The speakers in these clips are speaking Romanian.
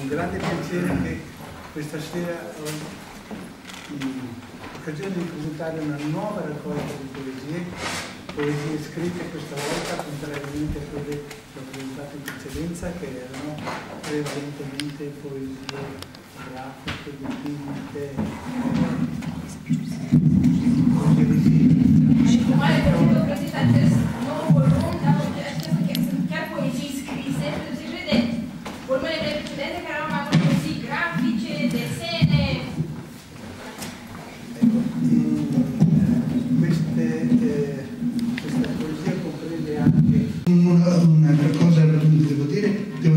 un grande piacere che questa sera ho l'occasione di presentare una nuova raccolta di poesie, poesie scritte questa volta, contrariamente a quelle che ho presentato in precedenza, che erano prevalentemente poesie grafiche, dipinte,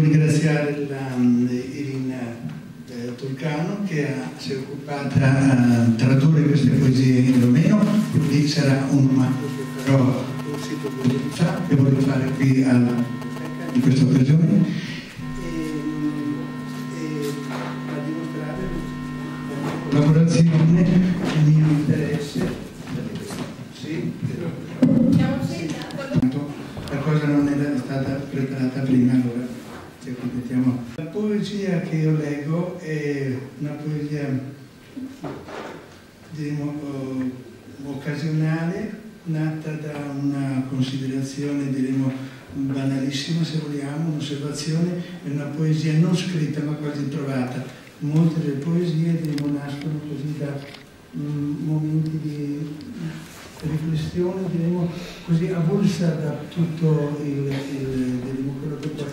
ringraziare la, Irina eh, Turcano che si è occupata a tradurre queste poesie in romeno, quindi sarà un omaggio che farò sul sito di Uliza, che voglio fare qui alla in questa occasione. E, e a dimostrare la collaborazione il mio interesse sì, Tanto la cosa non era stata preparata prima, allora ci accontentiamo. La poesia che io leggo è una poesia diremo, eh, occasionale, nata da una considerazione, diremo, banalissima se vogliamo, un'osservazione, è una poesia non scritta ma quasi trovata. Molte delle poesie diremo, nascono così da mm, momenti di riflessione, diremo così avulsa da tutto il, il,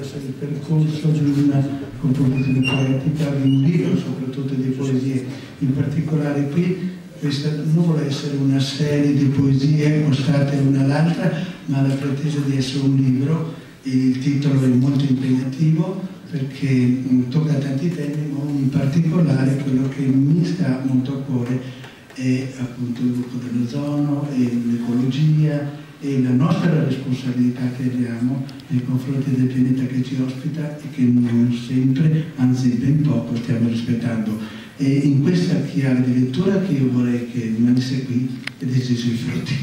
essere il percorso di una composizione poetica, di un libro soprattutto di poesie. In particolare qui questa non vuole essere una serie di poesie postate una all'altra, ma la pretesa di essere un libro. Il titolo è molto impegnativo perché mm, tocca tanti temi, ma in particolare quello che mi sta molto a cuore è appunto il gruppo dell'ozono e l'ecologia e la nostra responsabilità che abbiamo nei confronti del pianeta che ci ospita e che non sempre, anzi ben poco, stiamo rispettando. E in questa chiave di lettura che io vorrei che rimanesse qui e decise i frutti.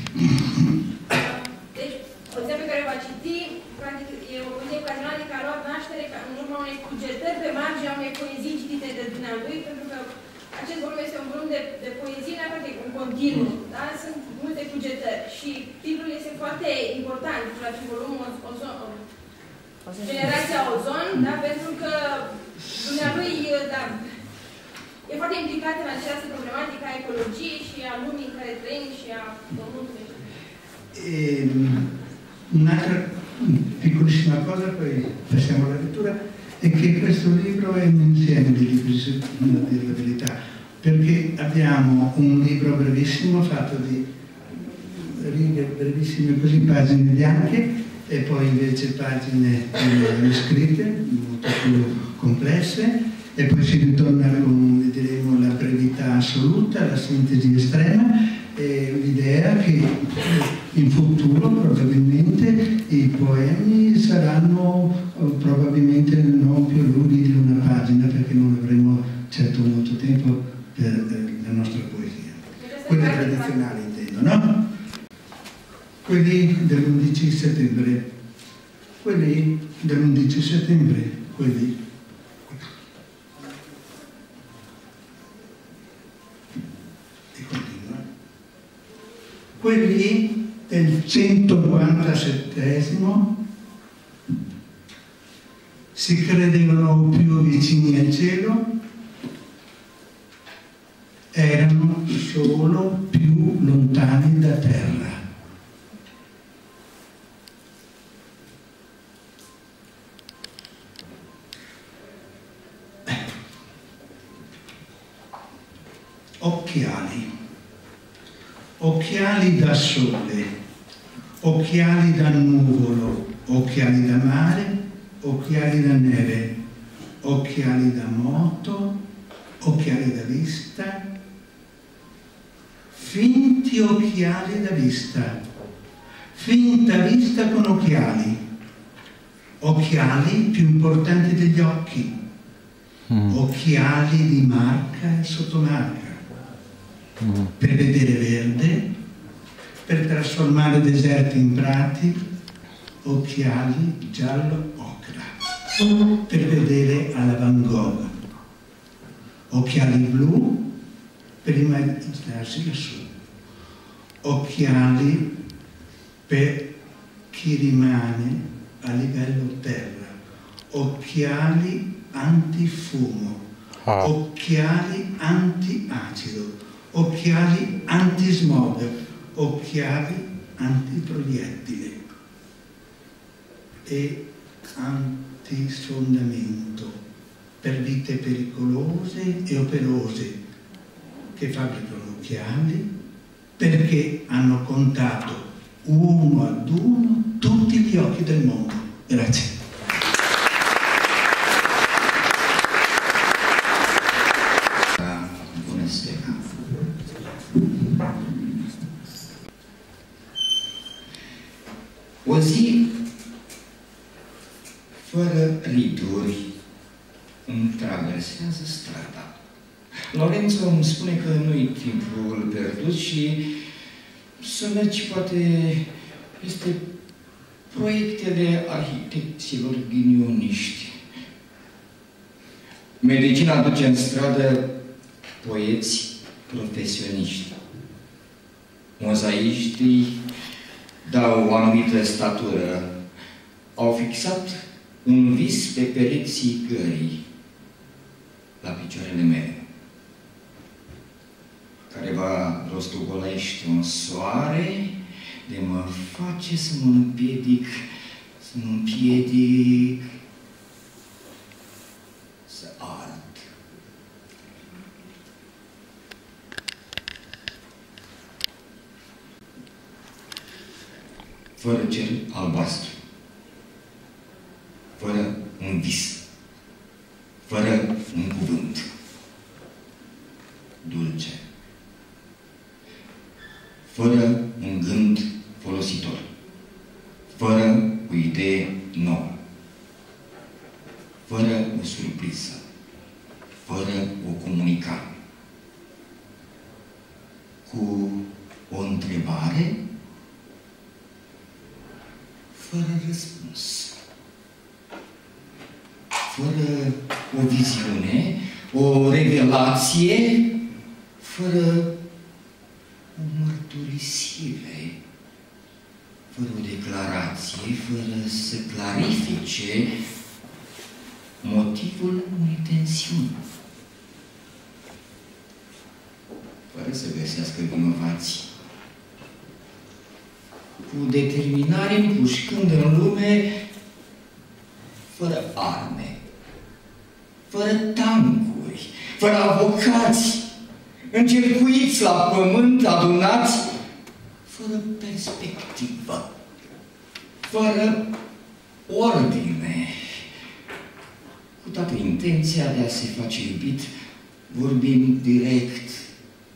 Practic un continuu, da? Sunt multe cugetări și titlul este foarte important pentru acest volum, o, o, o, Generația Ozon, da? Pentru că dumnealui, da, e foarte implicat în această problematică a ecologiei și a lumii în care trăim și a pământului. Ehm, un'altra piccolissima cosa, poi passiamo alla lettura, è che questo libro è un insieme di libri, se devo dire la verità, perché abbiamo un libro brevissimo fatto di righe brevissime, così pagine bianche, e poi invece pagine eh, scritte, molto più complesse, e poi si ritorna con diremo, la brevità assoluta, la sintesi estrema e l'idea che in futuro probabilmente i poemi saranno eh, probabilmente non più lunghi di una pagina perché non avremo certo molto tempo per eh, la nostra poesia. Quella tradizionale intendo, no? Quelli dell'11 settembre, quelli dell'11 settembre, quelli e continua. Quelli del 197 si credevano più vicini al cielo, erano solo più lontani da terra. Occhiali da sole, occhiali da nuvolo, occhiali da mare, occhiali da neve, occhiali da moto, occhiali da vista, finti occhiali da vista, finta vista con occhiali, occhiali più importanti degli occhi, occhiali di marca e sottomarca per vedere verde, per trasformare deserti in prati, occhiali giallo ocra. per vedere alla Van Gogh, occhiali blu per immaginarsi lassù, occhiali per chi rimane a livello terra, occhiali antifumo, ah. occhiali anti-acido, occhiali anti-smog, occhiali antiproiettile e antisfondamento per vite pericolose e operose che fabbricano occhiali perché hanno contato uno ad uno tutti gli occhi del mondo. Grazie. O zi fără rituri îmi traversează strada. Lorenzo îmi spune că nu-i timpul pierdut și să mergi poate peste proiectele arhitecților ghinioniști. Medicina aduce în stradă poeți profesioniști. Mozaiștii dau o anumită statură. Au fixat un vis pe pereții gării la picioarele mele care va rostogolește un soare de mă face să mă împiedic, să mă împiedic, să ard. Fără cer albastru, fără un vis, fără un cuvânt. Dulce, fără un gând folositor, fără o idee nouă, fără o surpriză, fără o comunicare, cu o întrebare fără răspuns, fără o viziune, o revelație, fără o mărturisire fără o declarație, fără să clarifice motivul unei tensiuni. Fără să găsească vinovații. Cu determinare împușcând în lume fără arme, fără tancuri, fără avocați, încercuiți la pământ, adunați, fără perspectivă, fără ordine, cu toată intenția de a se face iubit, vorbim direct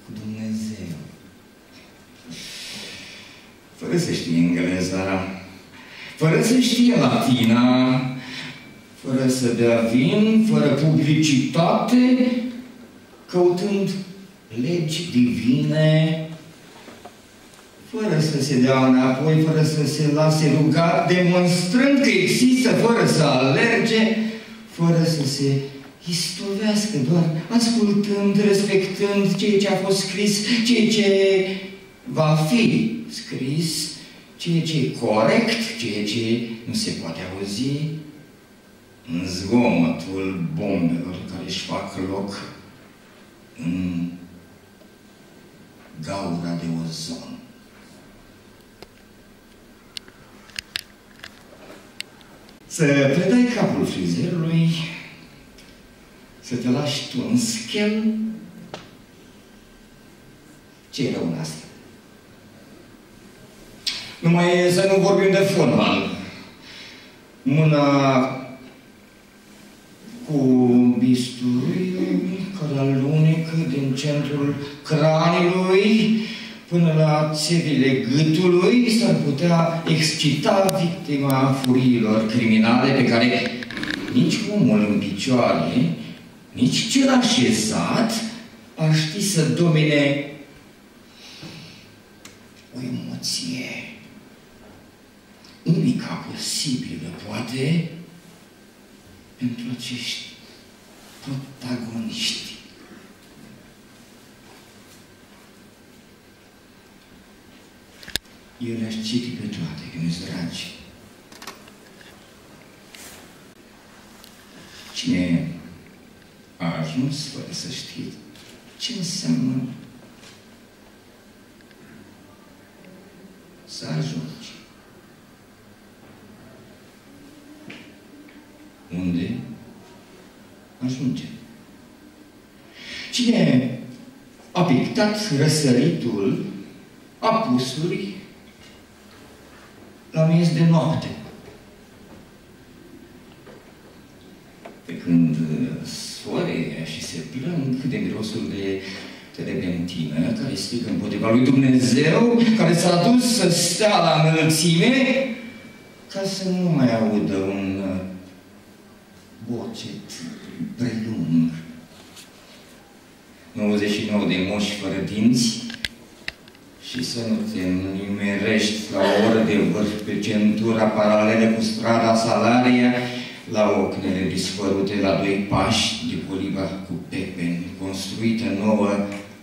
cu Dumnezeu. Fără să știe engleza, fără să știe latina, fără să dea vin, fără publicitate, căutând legi divine, fără să se dea înapoi, fără să se lase rugat, demonstrând că există fără să alerge, fără să se istovească, doar ascultând, respectând ceea ce a fost scris, ceea ce va fi scris, ceea ce e corect, ceea ce nu se poate auzi în zgomotul bombelor care își fac loc în gaura de ozon. Să predai capul frizerului, să te lași tu în schel, ce e rău în asta? Numai să nu vorbim de formal. Mâna cu bisturi care alunecă din centrul craniului până la țevile gâtului s-ar putea excita victima furiilor criminale pe care nici omul în picioare, nici cel așezat ar ști să domine o emoție unica posibilă, poate, pentru acești protagoniști. Eu le-aș citi pe toate, că mi dragi. Cine a ajuns fără să știe ce înseamnă să ajungi. Unde ajunge? Cine a pictat răsăritul apusului la miez de noapte? Pe când soare și se plâng de mirosul de terebentină, care strigă împotriva lui Dumnezeu, care s-a dus să stea la înălțime, ca să nu mai audă un 99 de moși fără dinți și să nu te nimerești la o oră de vârf pe centura paralelă cu strada Salaria, la ocnele dispărute la doi pași de coliba cu pepeni, construită nouă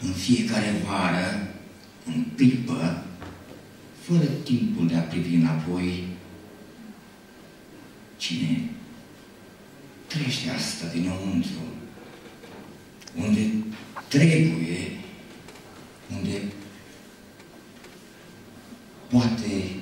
în fiecare vară, în clipă, fără timpul de a privi înapoi, cine trăiește asta dinăuntru, unde trebuie, unde poate